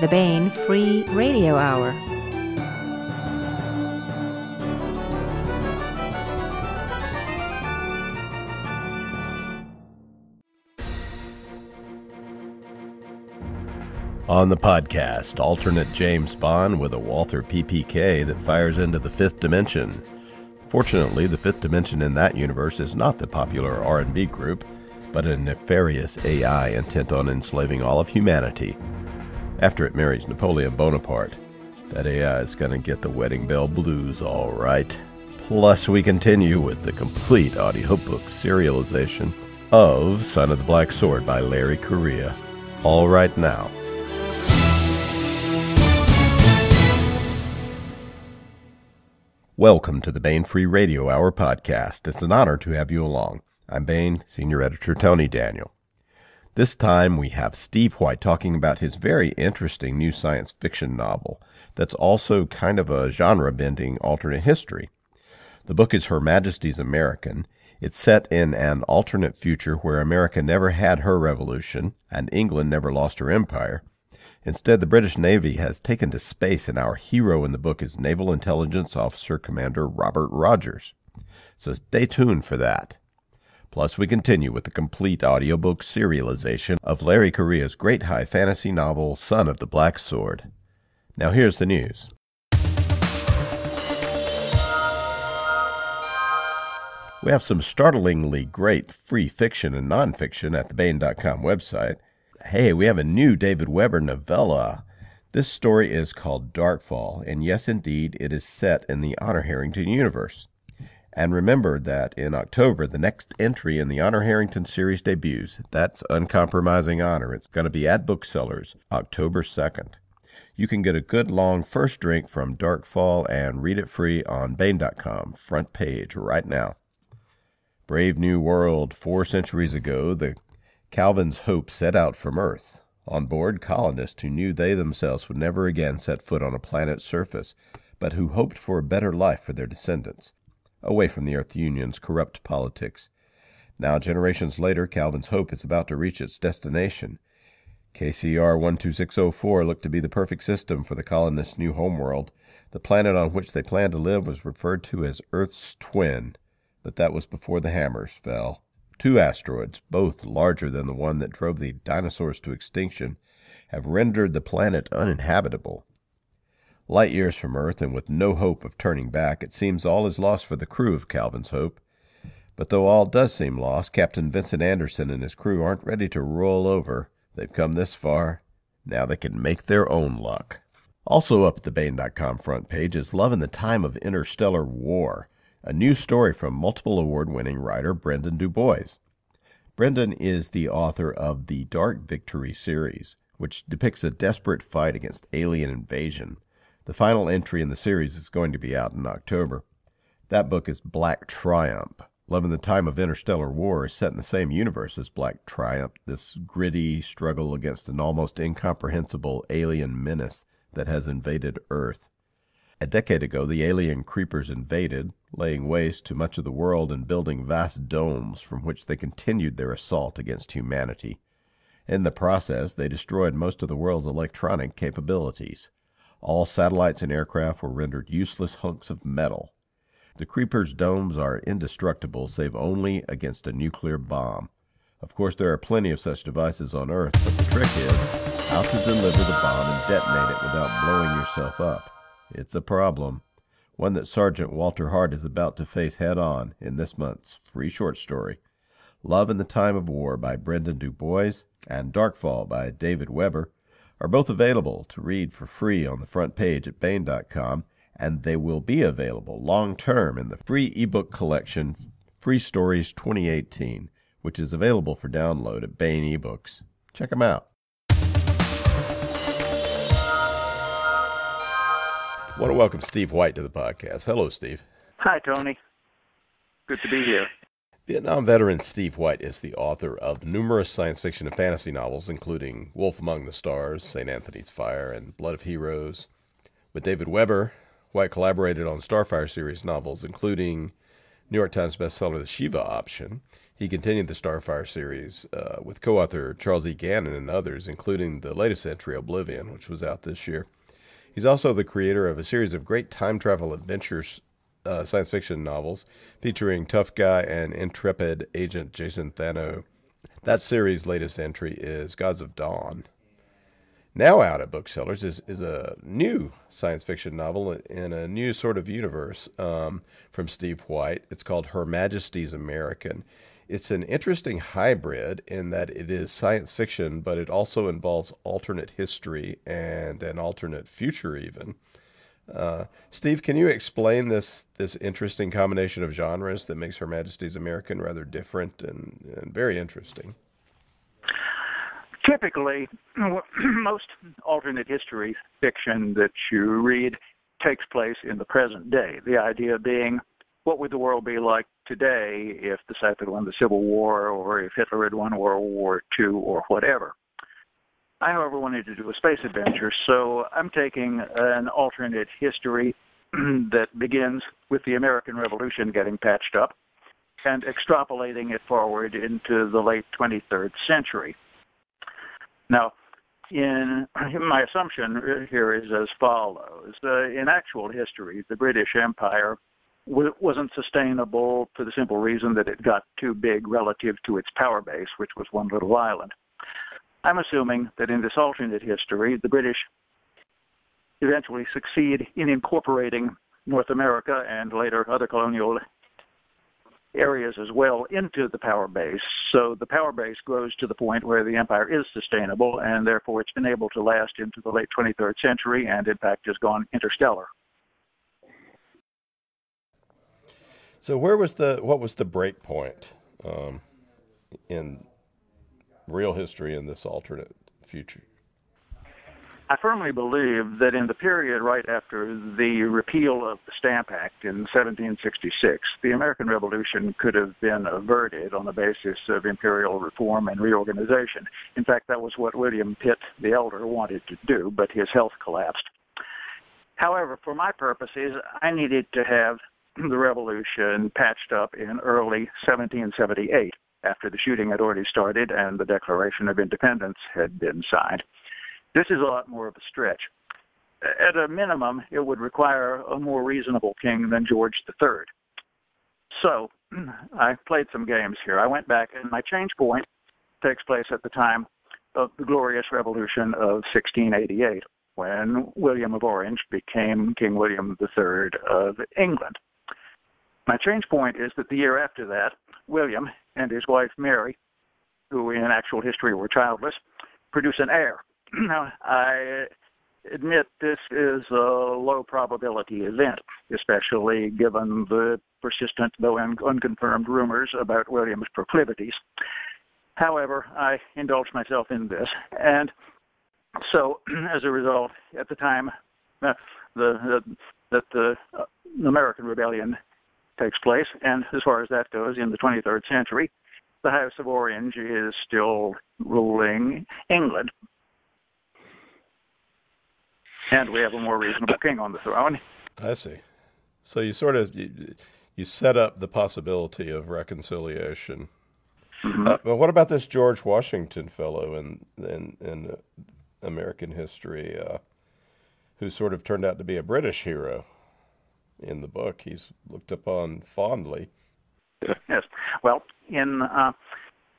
the Baen Free Radio Hour. On the podcast, alternate James Bond with a Walther PPK that fires into the fifth dimension. Fortunately, the fifth dimension in that universe is not the popular R&B group, but a nefarious AI intent on enslaving all of humanity. After it marries Napoleon Bonaparte, that AI is going to get the wedding bell blues all right. Plus, we continue with the complete audiobook serialization of Son of the Black Sword by Larry Correia. All right now. Welcome to the Baen Free Radio Hour podcast. It's an honor to have you along. I'm Baen, Senior Editor Tony Daniel. This time we have Steve White talking about his very interesting new science fiction novel that's also kind of a genre bending alternate history. The book is Her Majesty's American. It's set in an alternate future where America never had her revolution and England never lost her empire. Instead, the British Navy has taken to space, and our hero in the book is Naval Intelligence Officer Commander Robert Rogers. So stay tuned for that. Plus, we continue with the complete audiobook serialization of Larry Correia's great high fantasy novel, Son of the Black Sword. Now, here's the news. We have some startlingly great free fiction and nonfiction at the Baen.com website. Hey, we have a new David Weber novella. This story is called Darkfall, and yes, indeed, it is set in the Honor Harrington universe. And remember that in October, the next entry in the Honor Harrington series debuts. That's Uncompromising Honor. It's going to be at booksellers October 2nd. You can get a good long first drink from Darkfall and read it free on Baen.com, front page right now. Brave New World. Four centuries ago, the Calvin's hope set out from Earth. On board, colonists who knew they themselves would never again set foot on a planet's surface, but who hoped for a better life for their descendants, away from the Earth Union's corrupt politics. Now, generations later, Calvin's hope is about to reach its destination. KCR 12604 looked to be the perfect system for the colonists' new homeworld. The planet on which they planned to live was referred to as Earth's twin, but that was before the hammers fell. Two asteroids, both larger than the one that drove the dinosaurs to extinction, have rendered the planet uninhabitable. Light years from Earth, and with no hope of turning back, it seems all is lost for the crew of Calvin's Hope. But though all does seem lost, Captain Vincent Anderson and his crew aren't ready to roll over. They've come this far. Now they can make their own luck. Also up at the Baen.com front page is Love in the Time of Interstellar War a new story from multiple award winning writer Brendan DuBois. Brendan is the author of the Dark Victory series, which depicts a desperate fight against alien invasion. The final entry in the series is going to be out in October. That book is Black Triumph. Love in the Time of Interstellar War is set in the same universe as Black Triumph, this gritty struggle against an almost incomprehensible alien menace that has invaded Earth. A decade ago, the alien creepers invaded, laying waste to much of the world and building vast domes from which they continued their assault against humanity. In the process, they destroyed most of the world's electronic capabilities. All satellites and aircraft were rendered useless hunks of metal. The creepers' domes are indestructible save only against a nuclear bomb. Of course, there are plenty of such devices on Earth, but the trick is how to deliver the bomb and detonate it without blowing yourself up. It's a problem, one that Sergeant Walter Hart is about to face head on in this month's free short story. Love in the Time of War by Brendan DuBois and Darkfall by David Weber are both available to read for free on the front page at Baen.com, and they will be available long term in the free ebook collection Free Stories 2018, which is available for download at Baen eBooks. Check them out. I want to welcome Steve White to the podcast. Hello, Steve. Hi, Tony. Good to be here. Vietnam veteran Steve White is the author of numerous science fiction and fantasy novels, including Wolf Among the Stars, St. Anthony's Fire, and Blood of Heroes. With David Weber, White collaborated on Starfire series novels, including New York Times bestseller The Shiva Option. He continued the Starfire series uh, with co author Charles E. Gannon and others, including the latest entry, Oblivion, which was out this year. He's also the creator of a series of great time travel adventures uh, science fiction novels featuring tough guy and intrepid agent Jason Thanou. That series' latest entry is Gods of Dawn. Now out at booksellers is, is a new science fiction novel in a new sort of universe um, from Steve White. It's called Her Majesty's American. It's an interesting hybrid in that it is science fiction, but it also involves alternate history and an alternate future, even. Uh, Steve, can you explain this this interesting combination of genres that makes Her Majesty's American rather different and, and very interesting? Typically, most alternate history fiction that you read takes place in the present day. The idea being, what would the world be like today if the South had won the Civil War, or if Hitler had won World War II, or whatever? I, however, wanted to do a space adventure, so I'm taking an alternate history that begins with the American Revolution getting patched up and extrapolating it forward into the late 23rd century. Now, in my assumption here is as follows: uh, in actual history, the British Empire w- wasn't sustainable for the simple reason that it got too big relative to its power base, which was one little island. I'm assuming that in this alternate history, the British eventually succeed in incorporating North America and later other colonial areas as well into the power base. So the power base grows to the point where the empire is sustainable, and therefore it's been able to last into the late 23rd century, and in fact has gone interstellar. So where was the what was the break point um, in real history in this alternate future? I firmly believe that in the period right after the repeal of the Stamp Act in 1766, the American Revolution could have been averted on the basis of imperial reform and reorganization. In fact, that was what William Pitt the Elder wanted to do, but his health collapsed. However, for my purposes, I needed to have the revolution patched up in early 1778 after the shooting had already started and the Declaration of Independence had been signed. This is a lot more of a stretch. At a minimum, it would require a more reasonable king than George III. So I played some games here. I went back, and my change point takes place at the time of the Glorious Revolution of 1688, when William of Orange became King William III of England. My change point is that the year after that, William and his wife Mary, who in actual history were childless, produce an heir. now, I admit this is a low probability event, especially given the persistent, though un- unconfirmed, rumors about William's proclivities. However, I indulged myself in this, and so as a result, at the time uh, the, the that the uh, American Rebellion takes place. And as far as that goes, in the 23rd century, the House of Orange is still ruling England. And we have a more reasonable king on the throne. I see. So you sort of you, you set up the possibility of reconciliation. Mm-hmm. Uh, but what about this George Washington fellow in in, in American history, uh, who sort of turned out to be a British hero? In the book. He's looked upon fondly. Yes. Well, in uh,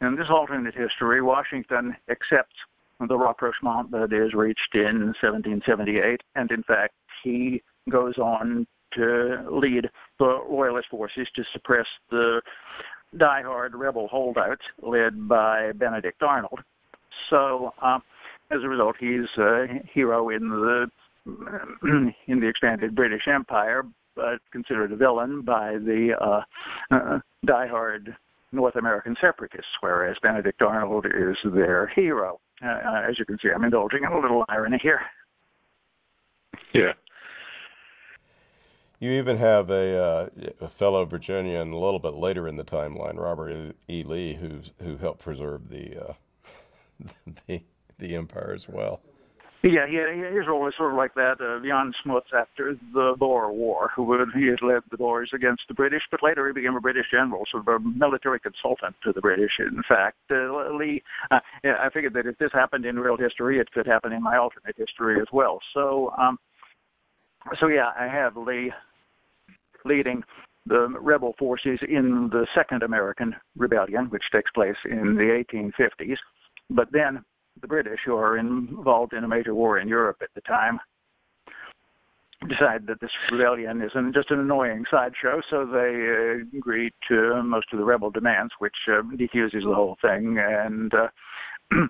in this alternate history, Washington accepts the rapprochement that is reached in 1778, and in fact, he goes on to lead the Royalist forces to suppress the die-hard rebel holdouts led by Benedict Arnold. So, uh, as a result, he's a hero in the in the expanded British Empire, but considered a villain by the uh, uh, diehard North American separatists, whereas Benedict Arnold is their hero. Uh, as you can see, I'm indulging in a little irony here. Yeah. You even have a, uh, a fellow Virginian a little bit later in the timeline, Robert E. Lee, who who helped preserve the uh, the the empire as well. Yeah, he, his role was sort of like that of Jan Smuts after the Boer War, who would, he had led the Boers against the British, but later he became a British general, sort of a military consultant to the British. In fact, uh, Lee, uh, yeah, I figured that if this happened in real history, it could happen in my alternate history as well. So, um, so yeah, I have Lee leading the rebel forces in the Second American Rebellion, which takes place in the 1850s. But then the British, who are involved in a major war in Europe at the time, decide that this rebellion is an, just an annoying sideshow, so they uh, agree to most of the rebel demands, which uh, defuses the whole thing, and uh,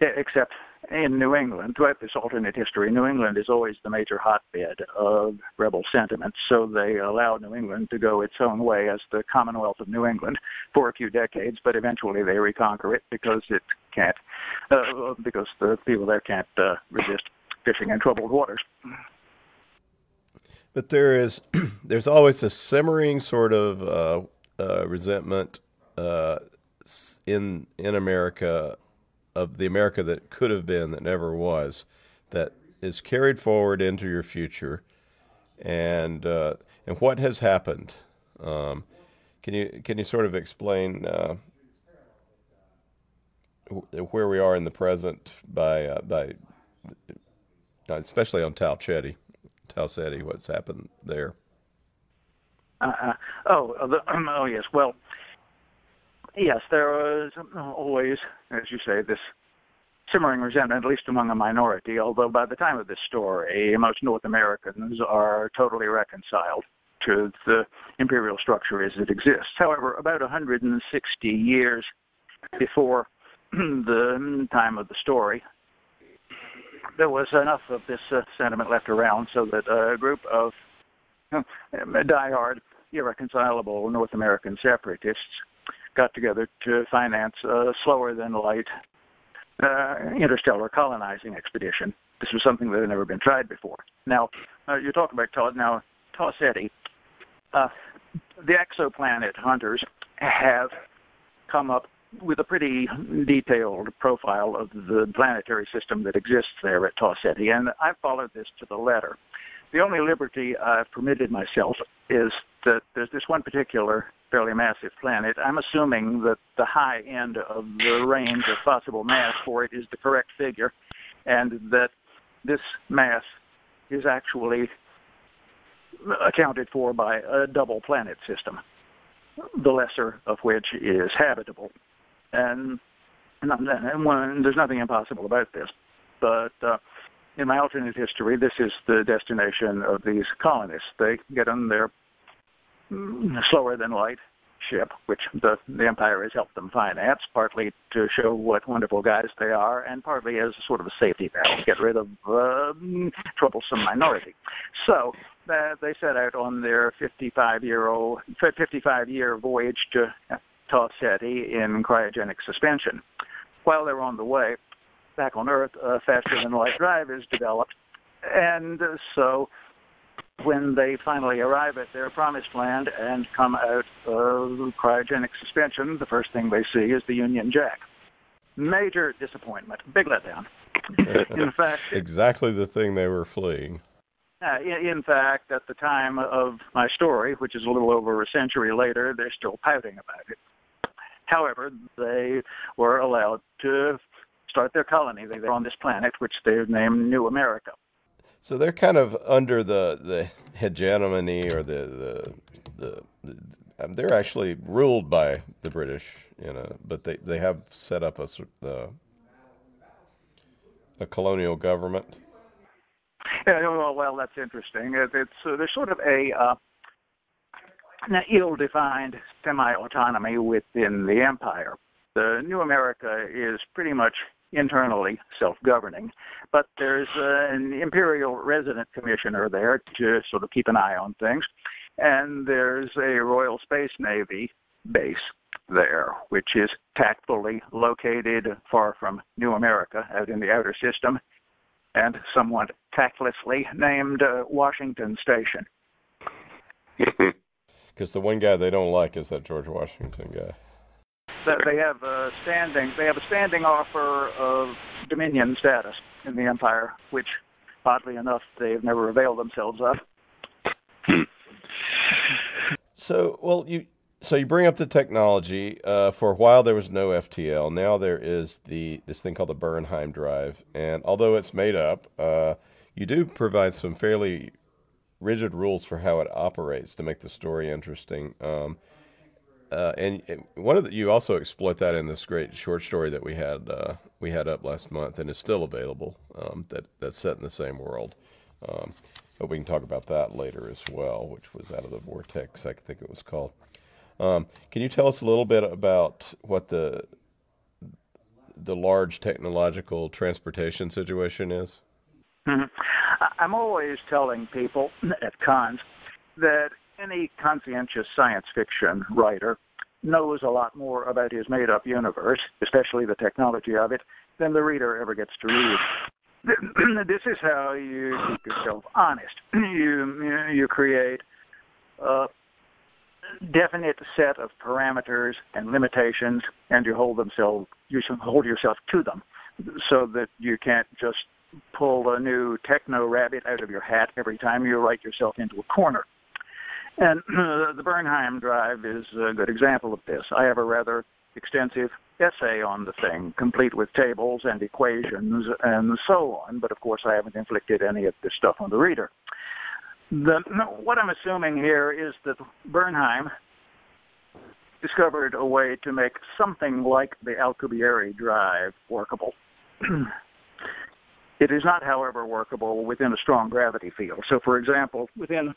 except in New England, throughout this alternate history, New England is always the major hotbed of rebel sentiment. So they allow New England to go its own way as the Commonwealth of New England for a few decades, but eventually they reconquer it because it can't, uh, because the people there can't uh, resist fishing in troubled waters. But there is, there's always a simmering sort of uh, uh resentment uh, in in America of the America that could have been, that never was, that is carried forward into your future, and uh, and what has happened. Um, can you can you sort of explain uh, where we are in the present by uh, by uh, especially on Tau Ceti, what's happened there? Uh, oh, the, um, oh yes. Well, Yes, there was always, as you say, this simmering resentment, at least among a minority, although by the time of this story, most North Americans are totally reconciled to the imperial structure as it exists. However, about 160 years before the time of the story, there was enough of this uh, sentiment left around so that a group of uh, diehard, irreconcilable North American separatists got together to finance a slower than light uh, interstellar colonizing expedition. This was something that had never been tried before. Now, uh, you talk about Todd. now Tau Ceti. Uh, the exoplanet hunters have come up with a pretty detailed profile of the planetary system that exists there at Tau and I've followed this to the letter. The only liberty I've permitted myself is that there's this one particular fairly massive planet. I'm assuming that the high end of the range of possible mass for it is the correct figure, and that this mass is actually accounted for by a double planet system, the lesser of which is habitable. And, not, and, and there's nothing impossible about this. But uh, in my alternate history, this is the destination of these colonists. They get on their slower than light ship, which the, the Empire has helped them finance, partly to show what wonderful guys they are, and partly as sort of a safety valve, to get rid of uh, troublesome minority. So uh, they set out on their 55-year-old, 55-year voyage to Tau Ceti in cryogenic suspension. While they're on the way, back on Earth, a faster-than-light drive is developed, and so when they finally arrive at their promised land and come out of cryogenic suspension, the first thing they see is the Union Jack. Major disappointment, big letdown. in fact, exactly the thing they were fleeing. Uh, in, in, fact, at the time of my story, which is a little over a century later, they're still pouting about it. However, they were allowed to start their colony. They were on this planet, which they've named New America. So they're kind of under the, the hegemony or the the, the, um, they're actually ruled by the British, you know, but they, they have set up a uh, a colonial government. Yeah, well, well that's interesting. It, it's uh, there's sort of a uh, an ill-defined semi-autonomy within the empire. The New America is pretty much internally self-governing. But there's uh, an imperial resident commissioner there to sort of keep an eye on things, and there's a Royal Space Navy base there, which is tactfully located far from New America, out in the outer system, and somewhat tactlessly named uh, Washington Station. Because the one guy they don't like is that George Washington guy. they have a standing they have a standing offer of dominion status in the empire, which oddly enough they've never availed themselves of. So, well, you so you bring up the technology. Uh, for a while, there was no FTL. Now there is the this thing called the Bernheim drive, and although it's made up, uh, you do provide some fairly rigid rules for how it operates to make the story interesting. Um, uh, and one of the, you also exploit that in this great short story that we had uh, we had up last month, and is still available. Um, that that's set in the same world. Um, but we can talk about that later as well, which was out of the vortex, I think it was called. Um, can you tell us a little bit about what the the large technological transportation situation is? Mm-hmm. I'm always telling people at cons that any conscientious science fiction writer knows a lot more about his made up universe, especially the technology of it, than the reader ever gets to read. This is how you keep yourself honest. You you create a definite set of parameters and limitations, and you hold themselves you hold yourself to them, so that you can't just pull a new techno rabbit out of your hat every time you write yourself into a corner. And the Bernheim Drive is a good example of this. I have a rather extensive essay on the thing, complete with tables and equations and so on, but of course I haven't inflicted any of this stuff on the reader. The, what I'm assuming here is that Bernheim discovered a way to make something like the Alcubierre drive workable. it is not, however, workable within a strong gravity field. So, for example, within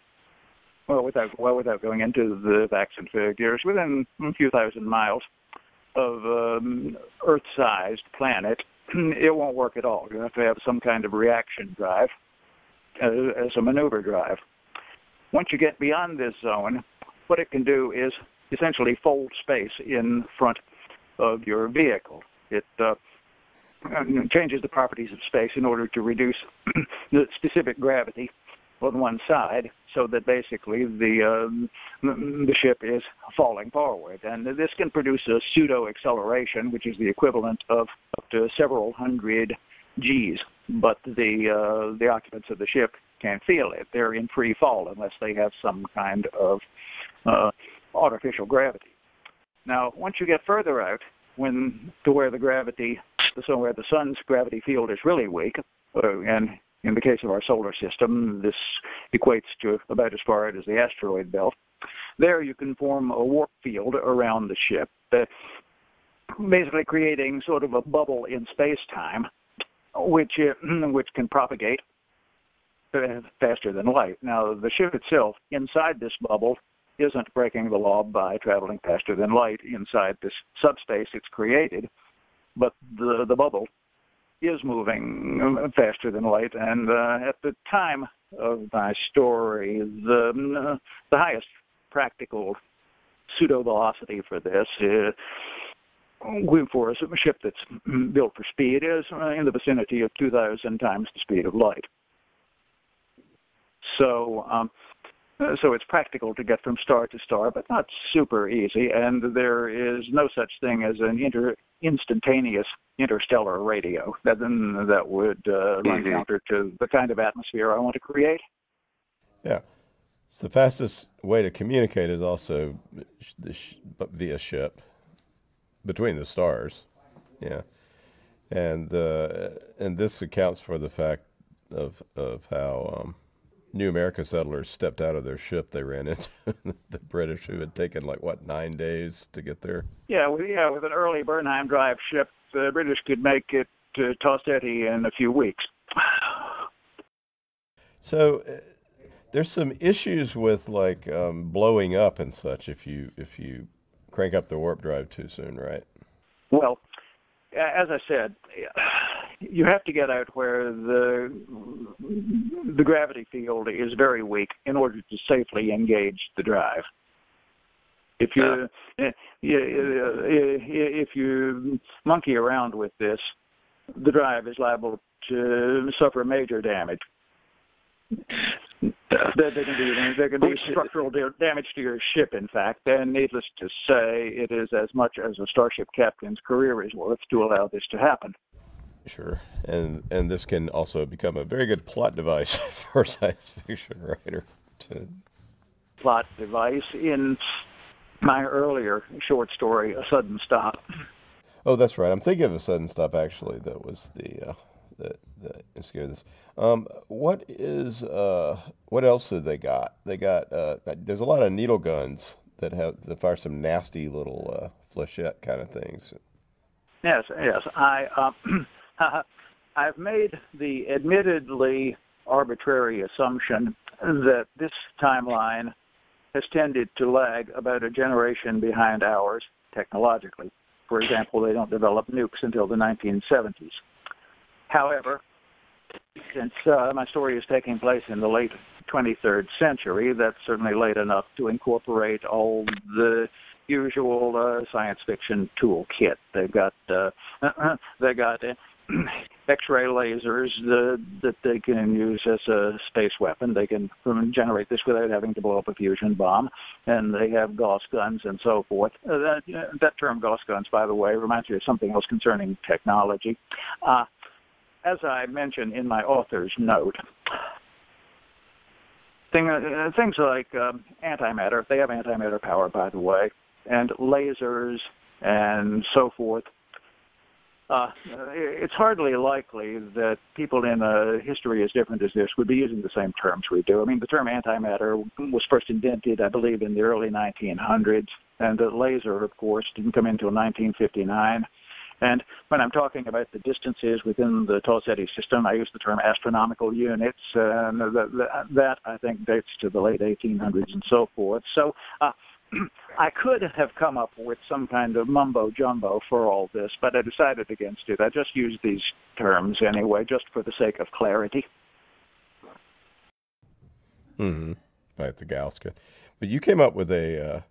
well, without well, without going into the and figures, within a few thousand miles of um, Earth-sized planet, it won't work at all. You have to have some kind of reaction drive as, as a maneuver drive. Once you get beyond this zone, what it can do is essentially fold space in front of your vehicle. It uh, changes the properties of space in order to reduce the specific gravity on one side, so that basically the um, the ship is falling forward, and this can produce a pseudo acceleration, which is the equivalent of up to several hundred g's. But the uh, the occupants of the ship can't feel it; they're in free fall unless they have some kind of uh, artificial gravity. Now, once you get further out, when to where the gravity, so where the sun's gravity field is really weak, uh, and in the case of our solar system, this equates to about as far out as the asteroid belt. There you can form a warp field around the ship, uh, basically creating sort of a bubble in space-time, which uh, which can propagate faster than light. Now, the ship itself, inside this bubble, isn't breaking the law by traveling faster than light inside this subspace it's created, but the the bubble is moving faster than light. And uh, at the time of my story, the uh, the highest practical pseudo velocity for this is. For a ship that's built for speed is uh, in the vicinity of 2,000 times the speed of light. So, um, so it's practical to get from star to star, but not super easy. And there is no such thing as an inter- instantaneous interstellar radio. That then that would uh, run mm-hmm. counter to the kind of atmosphere I want to create. Yeah, so the fastest way to communicate is also via ship between the stars. Yeah, and uh, and this accounts for the fact of of how. Um, New America settlers stepped out of their ship they ran into the British, who had taken like what nine days to get there. Yeah, well, yeah, with an early Bernheim drive ship, the British could make it to Tau Ceti in a few weeks. So uh, there's some issues with like um, blowing up and such if you if you crank up the warp drive too soon, right? Well, as I said, you have to get out where the the gravity field is very weak in order to safely engage the drive. If you eh, yeah. if you monkey around with this, the drive is liable to suffer major damage. There, there can be there can be structural damage to your ship, in fact, and needless to say, it is as much as a starship captain's career is worth to allow this to happen. Sure, and and this can also become a very good plot device for a science fiction writer. To... Plot device in my earlier short story, A Sudden Stop. Oh, that's right. I'm thinking of A Sudden Stop. Actually, that was the uh, that that scared this. Um, what is uh, what else have they got? They got uh, there's a lot of needle guns that have that fire some nasty little uh, flechette kind of things. Yes, yes. I uh, I've made the admittedly arbitrary assumption that this timeline has tended to lag about a generation behind ours technologically. For example, they don't develop nukes until the 1970s. However, since uh, my story is taking place in the late 23rd century, that's certainly late enough to incorporate all the usual uh, science fiction toolkit. They've got uh, they got uh, X-ray lasers uh, that they can use as a space weapon. They can generate this without having to blow up a fusion bomb, and they have Gauss guns and so forth. Uh, that, uh, that term Gauss guns, by the way, reminds me of something else concerning technology. Uh, as I mentioned in my author's note, thing, uh, things like um, antimatter, they have antimatter power, by the way, and lasers and so forth uh, it's hardly likely that people in a history as different as this would be using the same terms we do. I mean, the term antimatter was first invented, I believe, in the early 1900s, and the laser, of course, didn't come until 1959. And when I'm talking about the distances within the Tau Ceti system, I use the term astronomical units, and that, that I think dates to the late 1800s and so forth. So uh, I could have come up with some kind of mumbo jumbo for all this, but I decided against it. I just used these terms anyway, just for the sake of clarity. Mm-hmm. Right, the Gauss gun. But you came up with a uh,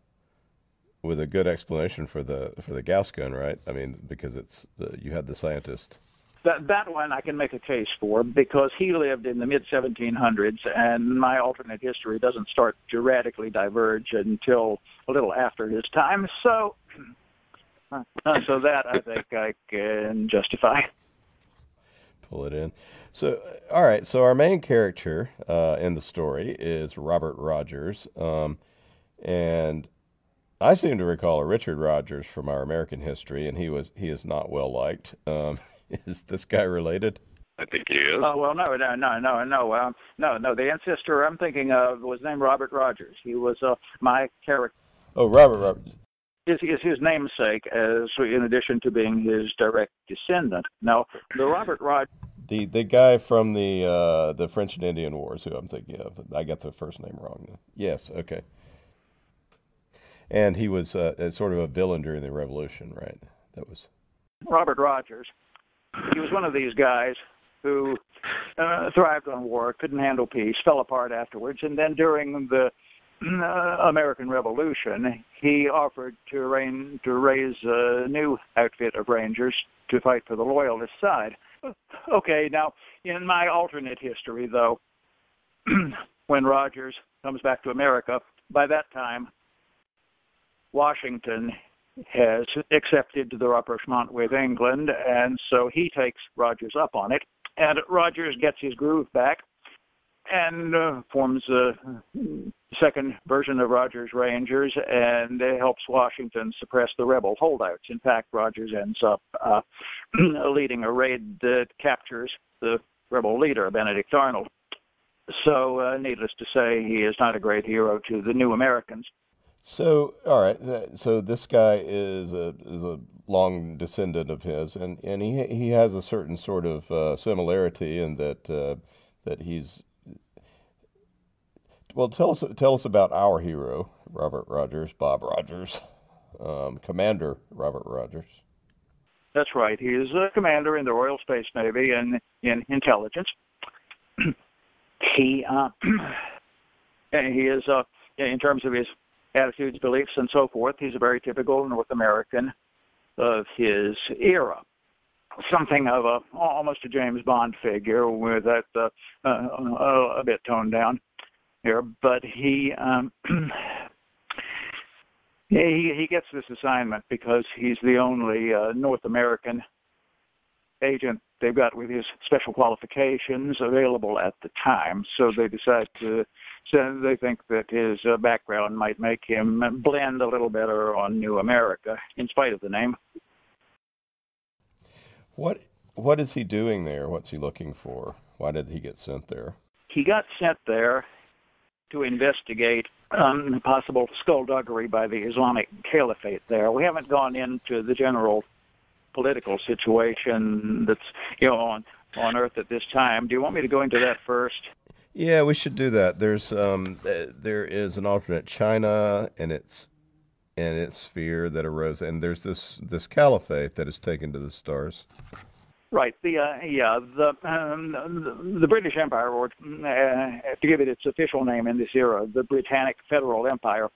with a good explanation for the for the Gauss gun, right? I mean, because it's the, you had the scientist that that one I can make a case for because he lived in the mid 1700s, and my alternate history doesn't start to radically diverge until a little after his time. So, uh, so that I think I can justify. Pull it in. So, all right. So our main character uh, in the story is Robert Rogers, um, and I seem to recall a Richard Rogers from our American history, and he was he is not well liked. Um, Is this guy related? I think he is. Oh well, no, no, no, no, no, um, no, no. The ancestor I'm thinking of was named Robert Rogers. He was uh, my character. Oh, Robert Rogers. Is, is his namesake, as in addition to being his direct descendant. Now, the Robert Rogers. The the guy from the uh, the French and Indian Wars, who I'm thinking of. I got the first name wrong. Yes, okay. And he was uh, sort of a villain during the Revolution, right? That was Robert Rogers he was one of these guys who uh, thrived on war, couldn't handle peace, fell apart afterwards, and then during the uh, American Revolution, he offered to, reign, to raise a new outfit of Rangers to fight for the Loyalist side. Okay, now in my alternate history, though, when Rogers comes back to America, by that time, Washington has accepted the rapprochement with England, and so he takes Rogers up on it. And Rogers gets his groove back and uh, forms a second version of Rogers Rangers and helps Washington suppress the rebel holdouts. In fact, Rogers ends up uh, leading a raid that captures the rebel leader, Benedict Arnold. So, uh, needless to say, he is not a great hero to the new Americans. So, all right. So this guy is a is a long descendant of his, and, and he he has a certain sort of uh, similarity in that uh, that he's. Well, tell us tell us about our hero, Robert Rogers, Bob Rogers, um, Commander Robert Rogers. That's right. He is a commander in the Royal Space Navy and in intelligence. he uh, he is uh, in terms of his attitudes, beliefs, and so forth. He's a very typical North American of his era. Something of a almost a James Bond figure with that uh, uh, a bit toned down. here, but he um, he he gets this assignment because he's the only uh, North American agent they've got with his special qualifications available at the time. So they decide to. So they think that his uh, background might make him blend a little better on New America, in spite of the name. What what is he doing there? What's he looking for? Why did he get sent there? He got sent there to investigate um, possible skullduggery by the Islamic Caliphate there. We haven't gone into the general political situation that's you know on on Earth at this time. Do you want me to go into that first? Yeah, we should do that. There's um, uh, there is an alternate China and its and its sphere that arose, and there's this this caliphate that is taken to the stars. Right. The uh, yeah the, um, the the British Empire, or uh, to give it its official name in this era, the Britannic Federal Empire,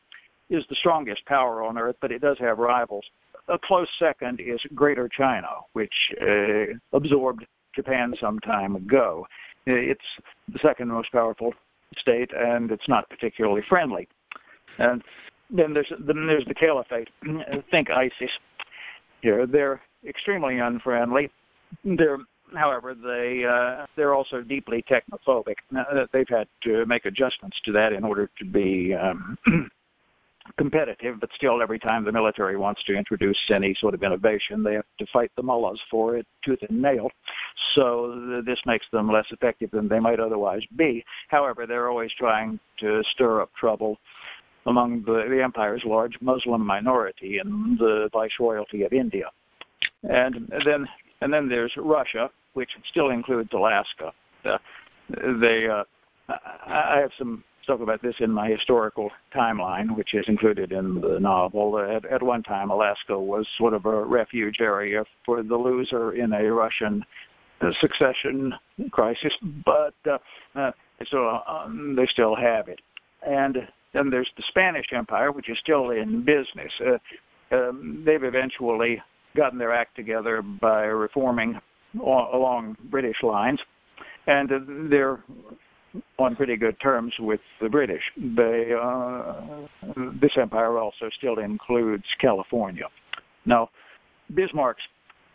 is the strongest power on earth, but it does have rivals. A close second is Greater China, which uh, absorbed Japan some time ago. It's the second most powerful state, and it's not particularly friendly. And then there's then there's the Caliphate. Think ISIS. Here, they're extremely unfriendly they're however they uh, they're also deeply technophobic. Uh, they've had to make adjustments to that in order to be um, competitive, but still, every time the military wants to introduce any sort of innovation, they have to fight the mullahs for it tooth and nail. So this makes them less effective than they might otherwise be. However, they're always trying to stir up trouble among the, the empire's large Muslim minority and the viceroyalty of India. And then and then there's Russia, which still includes Alaska. Uh, they, uh, I have some stuff about this in my historical timeline, which is included in the novel. At, at one time, Alaska was sort of a refuge area for the loser in a Russian succession crisis, but uh, uh, so um, they still have it. And then there's the Spanish Empire, which is still in business. Uh, um, they've eventually gotten their act together by reforming along British lines, and they're on pretty good terms with the British. They, uh, this empire also still includes California. Now, Bismarck's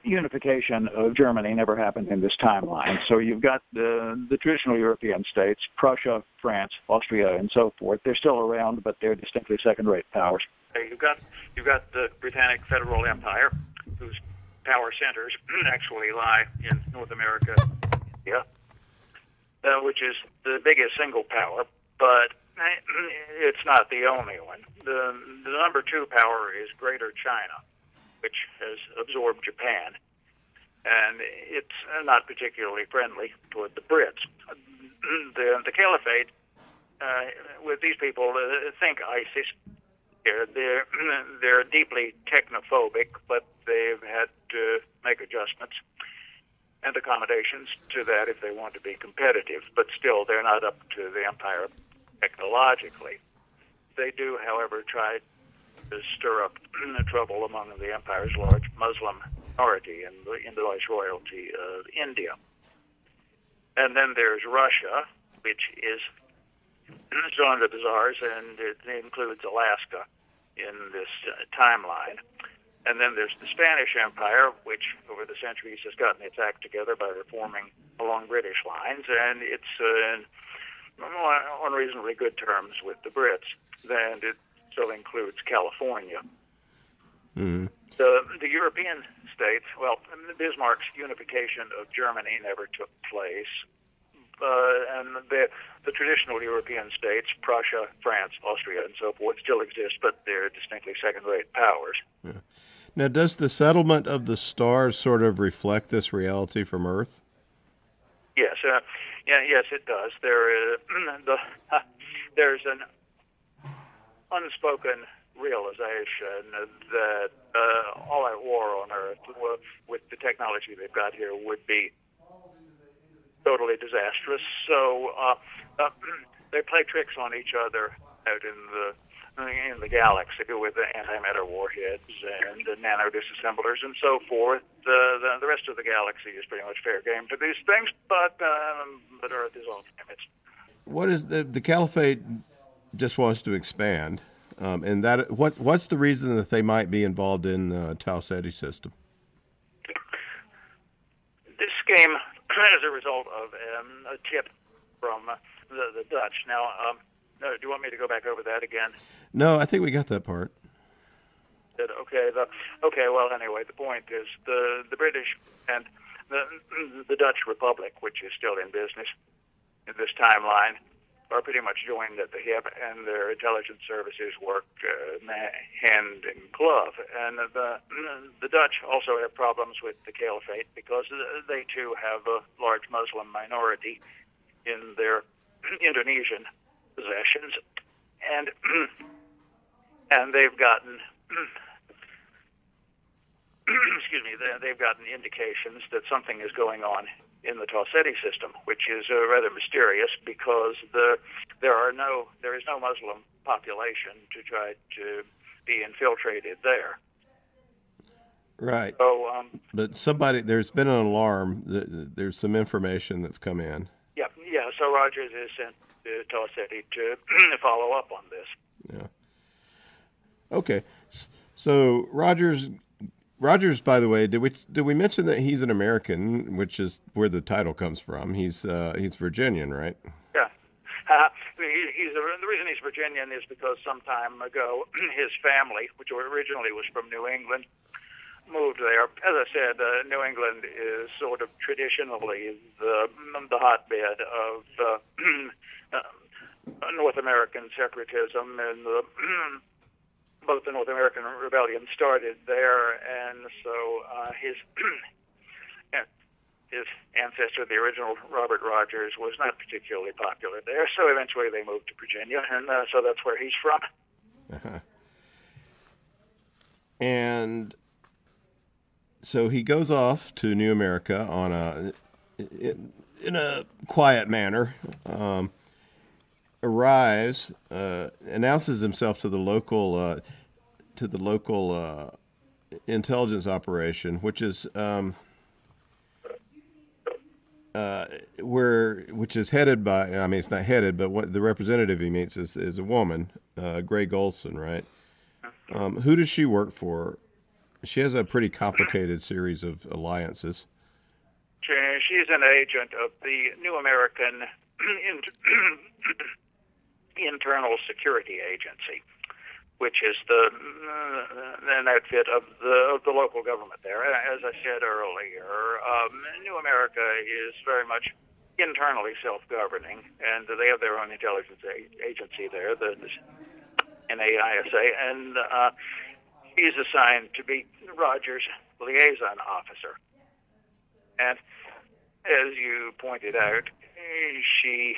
unification of Germany never happened in this timeline. So you've got the, the traditional European states, Prussia, France, Austria, and so forth. They're still around, but they're distinctly second-rate powers. You've got you've got the Britannic Federal Empire, whose power centers actually lie in North America, yeah, uh, which is the biggest single power, but it's not the only one. The, the number two power is Greater China, which has absorbed Japan, and it's not particularly friendly toward the Brits. The, the Caliphate, uh, with these people, uh, think ISIS here. They're they're deeply technophobic, but they've had to make adjustments and accommodations to that if they want to be competitive. But still, they're not up to the empire technologically. They do, however, try to stir up trouble among the empire's large Muslim minority in the, in the viceroyalty of India. And then there's Russia, which is of the Bazaars, and it includes Alaska in this uh, timeline. And then there's the Spanish Empire, which over the centuries has gotten its act together by reforming along British lines, and it's uh, on reasonably good terms with the Brits. And it still includes California. Mm-hmm. The, the European states, well, Bismarck's unification of Germany never took place uh, and the, the traditional European states, Prussia, France, Austria, and so forth, still exist, but they're distinctly second-rate powers. Yeah. Now, does the settlement of the stars sort of reflect this reality from Earth? Yes, uh, yeah, yes, it does. There is the, there's an unspoken realization that uh, all out war on Earth, with the technology they've got here, would be totally disastrous. So uh, uh, they play tricks on each other out in the in the galaxy with the antimatter warheads and the nano disassemblers and so forth. The, the the rest of the galaxy is pretty much fair game for these things, but um, but Earth is off limits. what is the the caliphate just wants to expand, um, and that what what's the reason that they might be involved in the Tau Ceti system? This came as a result of um, a tip from uh, the, the Dutch. Now, um, do you want me to go back over that again? No, I think we got that part. Okay. The, okay. Well, anyway, the point is the the British and the the Dutch Republic, which is still in business in this timeline, are pretty much joined at the hip, and their intelligence services work uh, hand in glove. And the the Dutch also have problems with the caliphate because they too have a large Muslim minority in their Indonesian possessions, and and they've gotten excuse me, they've gotten indications that something is going on in the Tau system, which is uh, rather mysterious because the there are no there is no Muslim population to try to be infiltrated there. Right. So, um, but somebody there's been an alarm. There's some information that's come in. Yeah, yeah. So Rogers is sent to Tau Ceti to follow up on this. Yeah. Okay. So Rogers Rogers, by the way, did we did we mention that he's an American, which is where the title comes from? He's uh, he's Virginian, right? Yeah. Uh, he, he's the reason he's Virginian is because some time ago his family, which originally was from New England, moved there. As I said, uh, New England is sort of traditionally the the hotbed of uh, uh, North American separatism and the both the North American Rebellion started there, and so uh, his his ancestor, the original Robert Rogers, was not particularly popular there. So eventually they moved to Virginia, and uh, so that's where he's from. Uh-huh. And so he goes off to New America on a in, in a quiet manner. Um, arrives, uh, announces himself to the local uh, to the local uh, intelligence operation, which is um, uh, where which is headed by I mean it's not headed, but what the representative he meets is is a woman, uh, Gray Golson, right? Um, who does she work for? She has a pretty complicated series of alliances. She's an agent of the New American Internal Security Agency, which is the uh, an outfit of the of the local government there. As I said earlier, um, New America is very much internally self-governing, and they have their own intelligence agency there, the, NAISA, and uh, he's assigned to be Rogers' liaison officer. And as you pointed out, she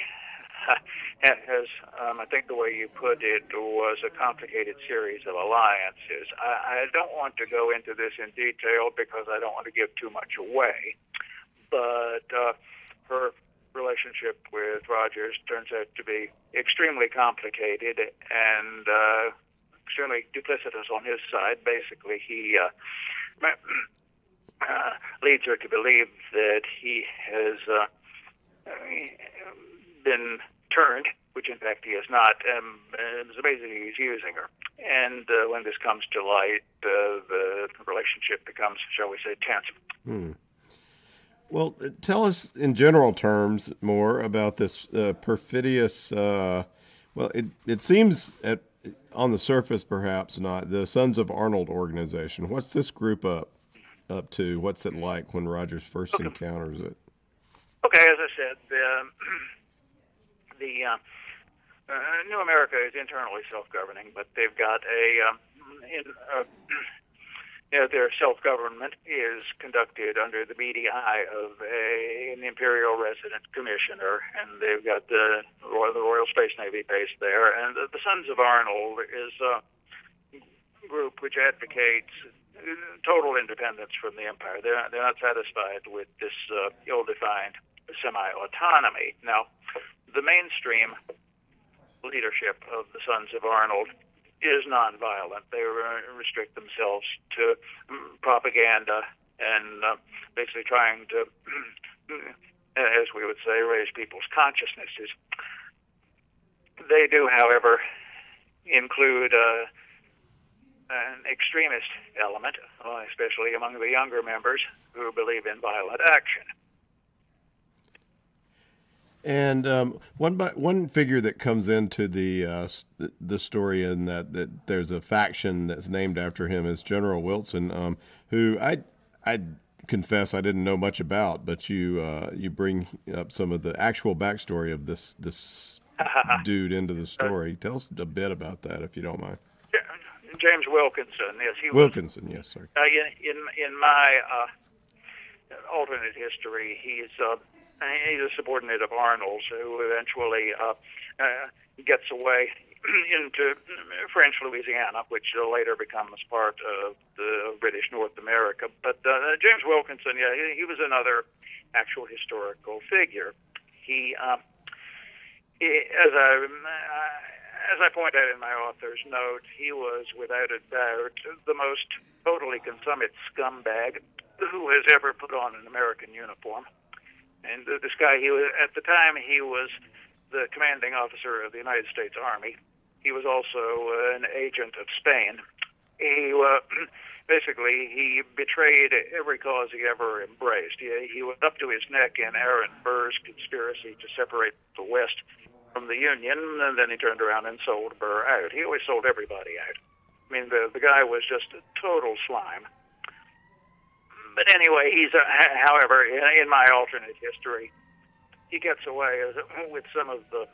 has, um, I think the way you put it was a complicated series of alliances. I, I don't want to go into this in detail because I don't want to give too much away, but uh, her relationship with Rogers turns out to be extremely complicated and uh, extremely duplicitous on his side. Basically, he uh, uh, leads her to believe that he has uh, been turned, which in fact he has not. Um, so basically, he's using her. And uh, when this comes to light, uh, the relationship becomes, shall we say, tense. Hmm. Well, uh, tell us in general terms more about this uh, perfidious. Uh, well, it it seems at on the surface perhaps not the Sons of Arnold organization. What's this group up up to? What's it like when Rogers first okay. encounters it? Okay, as I said, um, the uh, uh, New America is internally self-governing, but they've got a um, in, uh, you know, their self-government is conducted under the beady eye of a, an imperial resident commissioner, and they've got the Royal, the Royal Space Navy base there, and the, the Sons of Arnold is a group which advocates total independence from the empire. They're, they're not satisfied with this uh, ill-defined semi-autonomy. Now, the mainstream leadership of the Sons of Arnold is nonviolent. They restrict themselves to mm, propaganda and uh, basically trying to, as we would say, raise people's consciousnesses. they do, however, include uh, an extremist element, uh, especially among the younger members who believe in violent action. And um, one one figure that comes into the uh, the story in that, that there's a faction that's named after him is General Wilson, um, who I I confess I didn't know much about, but you uh, you bring up some of the actual backstory of this this dude into the story. Tell us a bit about that, if you don't mind. James Wilkinson, yes, he Wilkinson, yes, sir. Uh, in in my uh, alternate history, he's uh, he's a subordinate of Arnold's who eventually uh, uh, gets away into French Louisiana, which later becomes part of the British North America. But uh, James Wilkinson, yeah, he, he was another actual historical figure. He, um, he as I as I point out in my author's note, he was without a doubt the most totally consummate scumbag who has ever put on an American uniform. And this guy, he was at the time he was the commanding officer of the United States Army. He was also uh, an agent of Spain. He uh, basically he betrayed every cause he ever embraced. He, he was up to his neck in Aaron Burr's conspiracy to separate the West from the Union, and then he turned around and sold Burr out. He always sold everybody out. I mean, the the guy was just a total slime but anyway, he's a, however in, in my alternate history, he gets away with some of the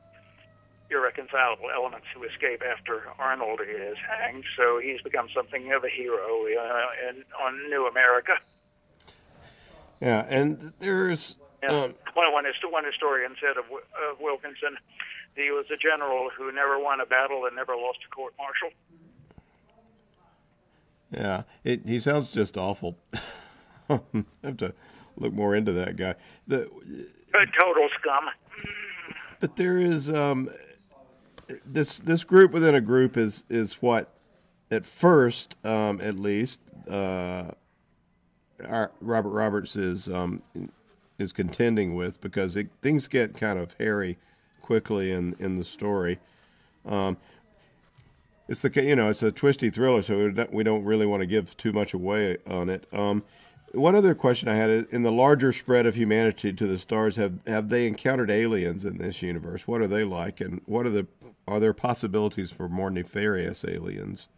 irreconcilable elements who escape after Arnold is hanged. So he's become something of a hero uh, in, on New America. Yeah, and there's yeah. Um, one, one, one historian said of, of Wilkinson, he was a general who never won a battle and never lost a court martial. Yeah, it, he sounds just awful. I have to look more into that guy. The a total scum. But there is um, this this group within a group is is what at first um, at least uh, our, Robert Roberts is um, is contending with because it, things get kind of hairy quickly in in the story. Um, it's the you know it's a twisty thriller, so we don't really want to give too much away on it. Um, one other question I had is, in the larger spread of humanity to the stars, have have they encountered aliens in this universe? What are they like, and what are the are there possibilities for more nefarious aliens?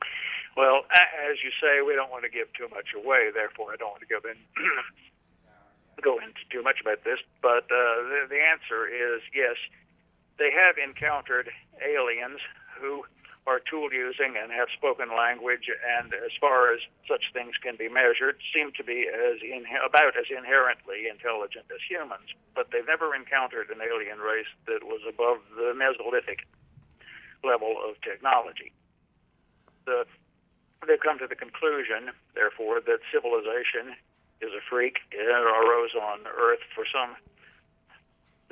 Well, as you say, we don't want to give too much away. Therefore, I don't want to go in go into too much about this. But uh, the, the answer is yes. They have encountered aliens who are tool using and have spoken language, and as far as such things can be measured, seem to be as in, about as inherently intelligent as humans. But they've never encountered an alien race that was above the Mesolithic level of technology. The, they've come to the conclusion, therefore, that civilization is a freak. It arose on Earth for some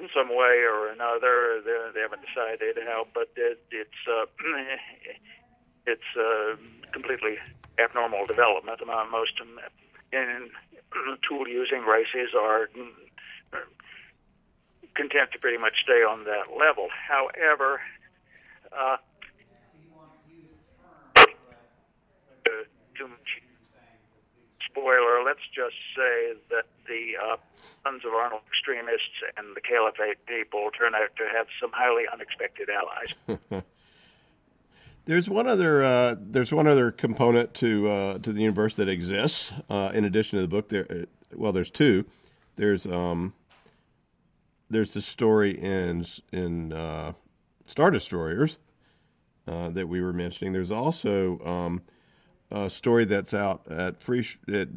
in some way or another. They, they haven't decided how, but it, it's uh, it's uh, completely abnormal development. Uh, most in tool using races are content to pretty much stay on that level. However, uh, too much spoiler. Let's just say that the uh, Sons of Arnold extremists and the Caliphate people turn out to have some highly unexpected allies. There's one other uh, there's one other component to uh, to the universe that exists uh, in addition to the book. There, uh, well, there's two. There's um, there's the story in in uh, Star Destroyers uh, that we were mentioning. There's also um, a story that's out at free at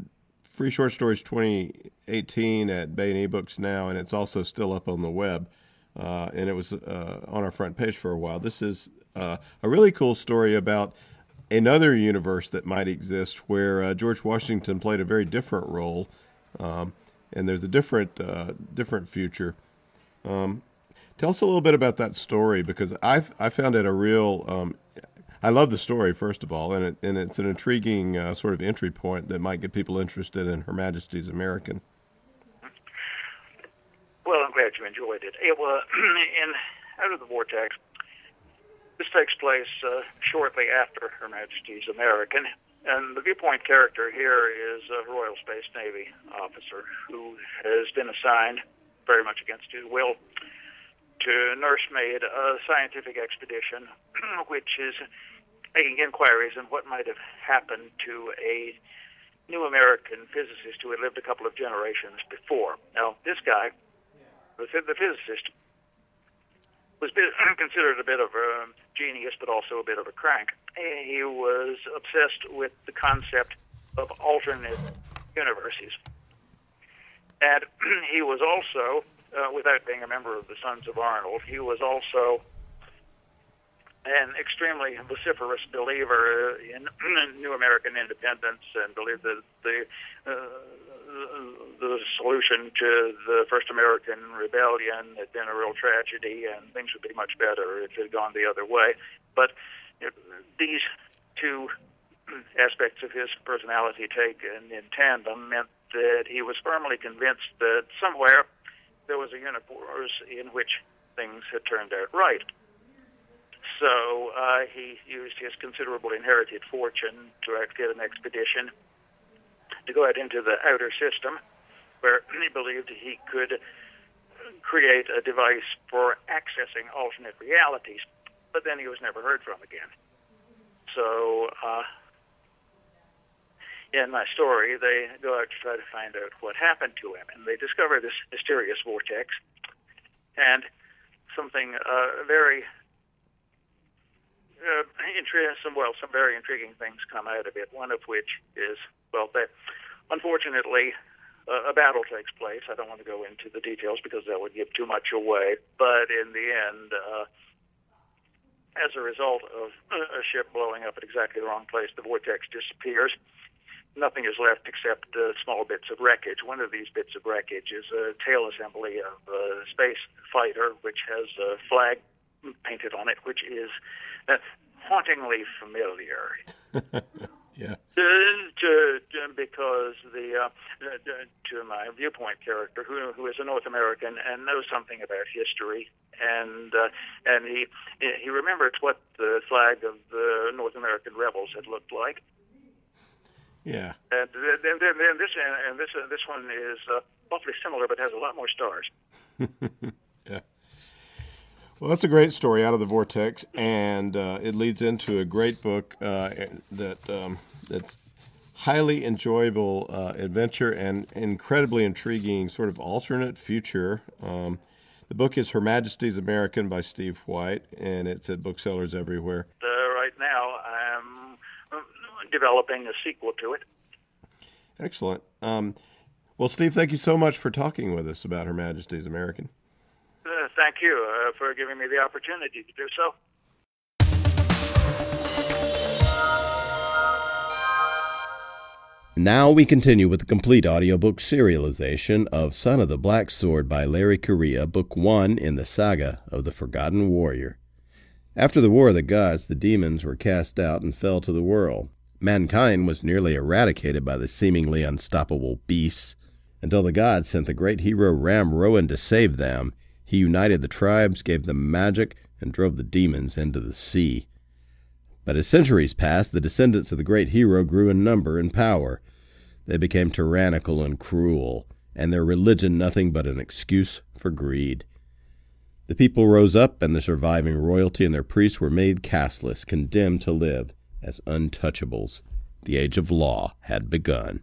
Free Short Stories 2018 at Baen eBooks now, and it's also still up on the web. Uh, and it was uh, on our front page for a while. This is uh, a really cool story about another universe that might exist where uh, George Washington played a very different role, um, and there's a different uh, different future. Um, tell us a little bit about that story because I've I found it a real um, I love the story first of all, and it, and it's an intriguing uh, sort of entry point that might get people interested in Her Majesty's American. Well, I'm glad you enjoyed it. It was in Out of the Vortex. this takes place uh, shortly after Her Majesty's American, and the viewpoint character here is a Royal Space Navy officer who has been assigned, very much against his will, to nursemaid a scientific expedition, which is making inquiries on what might have happened to a new American physicist who had lived a couple of generations before. Now, this guy, the, physicist, was considered a bit of a genius, but also a bit of a crank. He was obsessed with the concept of alternate universes. And he was also, uh, without being a member of the Sons of Arnold, he was also an extremely vociferous believer in new American independence and believed that the uh, the solution to the first American rebellion had been a real tragedy, and things would be much better if it had gone the other way. But you know, these two aspects of his personality taken in tandem meant that he was firmly convinced that somewhere there was a universe in which things had turned out right. So uh, he used his considerable inherited fortune to outfit an expedition to go out into the outer system, where he believed he could create a device for accessing alternate realities. But then he was never heard from again. So, uh, in my story, they go out to try to find out what happened to him, and they discover this mysterious vortex and something uh, very uh, some well, some very intriguing things come out of it. One of which is well, that unfortunately uh, a battle takes place. I don't want to go into the details because that would give too much away. But in the end, uh, as a result of a ship blowing up at exactly the wrong place, the vortex disappears. Nothing is left except uh, small bits of wreckage. One of these bits of wreckage is a tail assembly of a space fighter, which has a flag painted on it, which is uh, hauntingly familiar. yeah. To, to, because the uh, to my viewpoint character, who who is a North American and knows something about history, and uh, and he he remembers what the flag of the North American rebels had looked like. Yeah. And then, then, then this and this uh, this one is uh, awfully similar, but has a lot more stars. Well, that's a great story out of the vortex, and uh, it leads into a great book uh, that um, that's highly enjoyable uh, adventure and incredibly intriguing sort of alternate future. Um, the book is Her Majesty's American by Steve White, and it's at booksellers everywhere. Uh, right now, I'm developing a sequel to it. Excellent. Um, well, Steve, thank you so much for talking with us about Her Majesty's American. Uh, thank you uh, for giving me the opportunity to do so. Now we continue with the complete audiobook serialization of Son of the Black Sword by Larry Correia, Book 1 in the saga of the Forgotten Warrior. After the War of the Gods, the demons were cast out and fell to the world. Mankind was nearly eradicated by the seemingly unstoppable beasts until the gods sent the great hero Ramrowan to save them he united the tribes, gave them magic, and drove the demons into the sea. But as centuries passed, the descendants of the great hero grew in number and power. They became tyrannical and cruel, and their religion nothing but an excuse for greed. The people rose up, and the surviving royalty and their priests were made casteless, condemned to live as untouchables. The age of law had begun.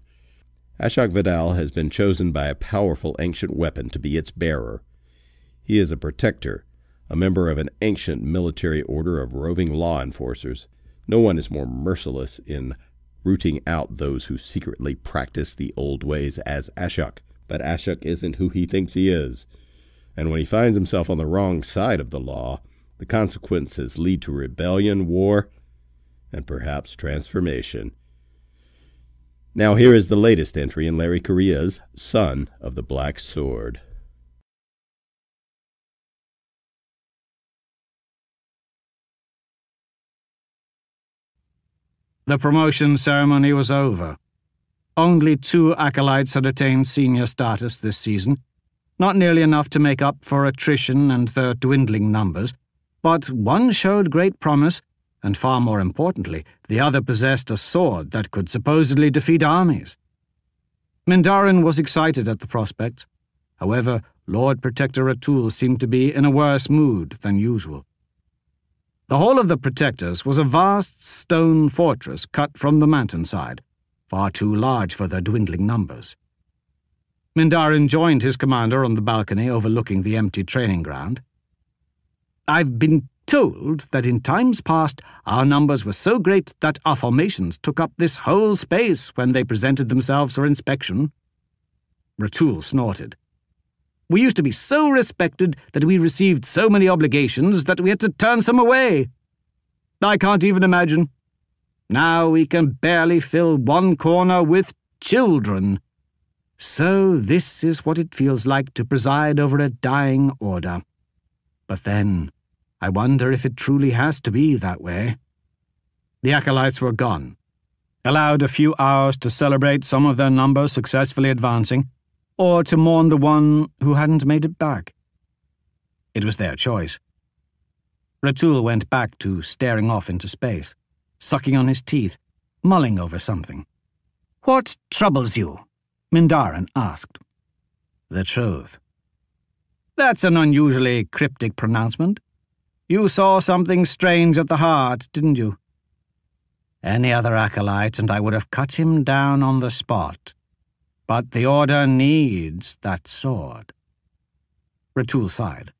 Ashok Vadal has been chosen by a powerful ancient weapon to be its bearer. He is a protector, a member of an ancient military order of roving law enforcers. No one is more merciless in rooting out those who secretly practice the old ways as Ashok. But Ashok isn't who he thinks he is. And when he finds himself on the wrong side of the law, the consequences lead to rebellion, war, and perhaps transformation. Now, here is the latest entry in Larry Correia's Son of the Black Sword. The promotion ceremony was over. Only two acolytes had attained senior status this season, not nearly enough to make up for attrition and their dwindling numbers, but one showed great promise, and far more importantly, the other possessed a sword that could supposedly defeat armies. Mindarin was excited at the prospects. However, Lord Protector Ratul seemed to be in a worse mood than usual. The Hall of the Protectors was a vast stone fortress cut from the mountainside, far too large for their dwindling numbers. Mindarin joined his commander on the balcony overlooking the empty training ground. I've been told that in times past our numbers were so great that our formations took up this whole space when they presented themselves for inspection. Ratul snorted. We used to be so respected that we received so many obligations that we had to turn some away. I can't even imagine. Now we can barely fill one corner with children. So this is what it feels like to preside over a dying order. But then, I wonder if it truly has to be that way. The acolytes were gone, allowed a few hours to celebrate some of their number successfully advancing, or to mourn the one who hadn't made it back. It was their choice. Ratul went back to staring off into space, sucking on his teeth, mulling over something. What troubles you? Mindarin asked. The truth. That's an unusually cryptic pronouncement. You saw something strange at the heart, didn't you? Any other acolyte, and I would have cut him down on the spot, but the Order needs that sword. Ratul sighed.